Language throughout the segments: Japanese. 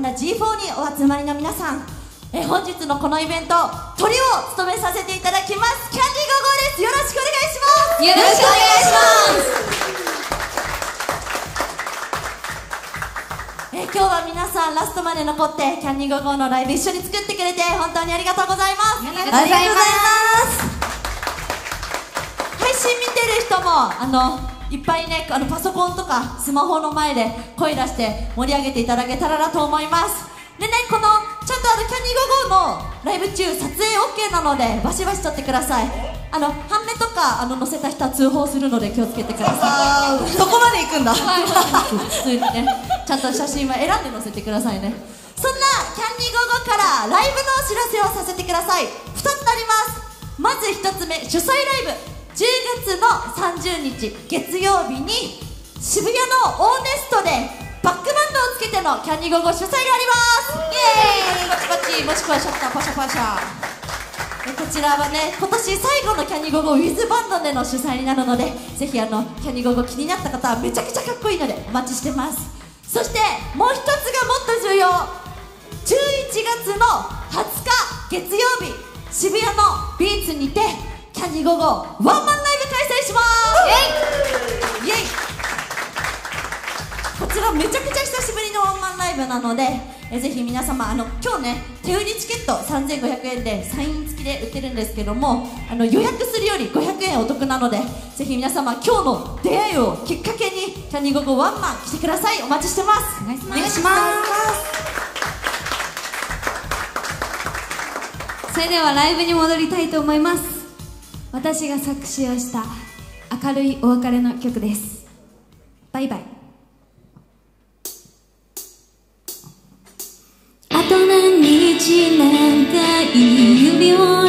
コロニーライブ in 五反田 G4 にお集まりの皆さんえ本日のこのイベントトリを務めさせていただきます。キャンディーゴーゴーです。よろしくお願いします。よろしくお願いします。え今日は皆さんラストまで残ってキャンディーゴーゴーのライブ一緒に作ってくれて本当にありがとうございます。ありがとうございます。配信見てる人もあのいっぱいねあのパソコンとかスマホの前で声出して盛り上げていただけたらなと思います。でねこのちゃんとあのキャンディーゴーゴーのライブ中撮影 OK なのでバシバシ撮ってください。あの半目とかあの載せた人は通報するので気をつけてください。そこまで行くんだ。普通にねちゃんと写真は選んで載せてくださいね。そんなキャンディーゴーゴーからライブのお知らせをさせてください。2つあります。まず1つ目主催ライブ。10月の30日月曜日に渋谷のオーネストでバックバンドをつけてのキャンディーゴーゴー主催があります。イエーイ。パチパチもしくはシャッターパシャパシャ。えこちらはね今年最後のキャンディーゴーゴーウィズバンドでの主催になるのでぜひあのキャンディーゴーゴー気になった方はめちゃくちゃかっこいいのでお待ちしてます。そしてもう一つがもっと重要。11月の20日月曜日渋谷のビーツにてキャンディーゴーゴーワンマンライブ開催します。イエイ。イエイこちらめちゃくちゃ久しぶりのワンマンライブなのでえぜひ皆様あの今日ね手売りチケット3500円でサイン付きで売ってるんですけどもあの予約するより500円お得なのでぜひ皆様今日の出会いをきっかけにキャンディーゴーゴーワンマン来てください。お待ちしてます。お願いします。お願いします。それではライブに戻りたいと思います私が作詞をした明るいお別れの曲です。バイバイ。あと何日なんか指を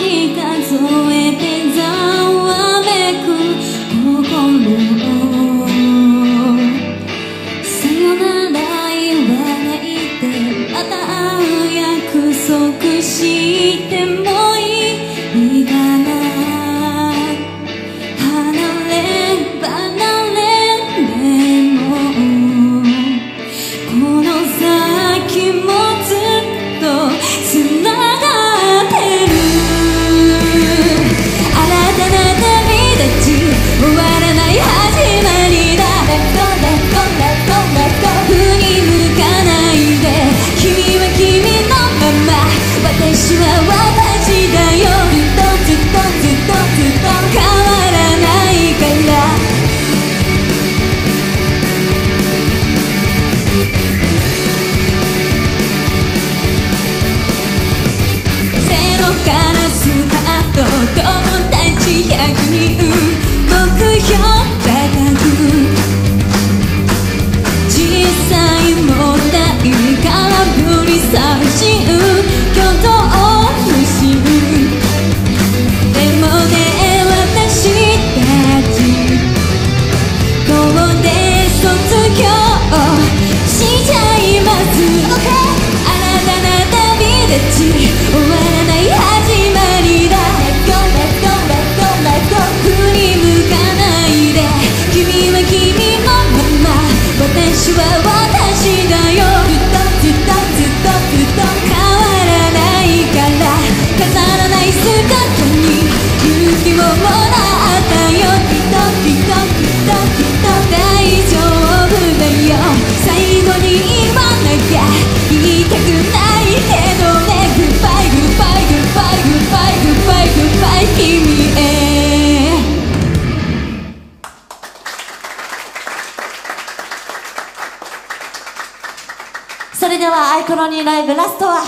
ニーライブラストは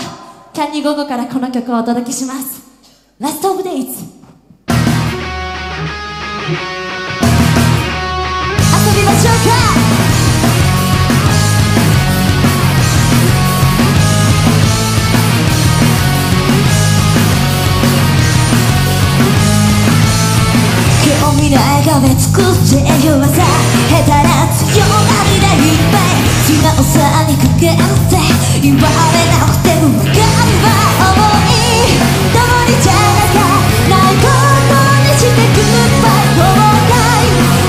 キャンディーゴーゴーからこの曲をお届けします。ラストオブデイズ。遊びましょうか。今日未来が目つくって弱さ言われなくても分かるわ想い共にじゃなきゃないことにしてグッバイ後悔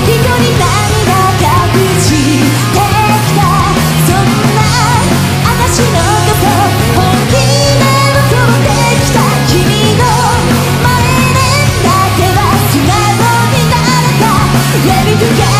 人に涙がぶちてきたそんな私のこと本気で求めてきた君の前でだけは素直になれた Let me together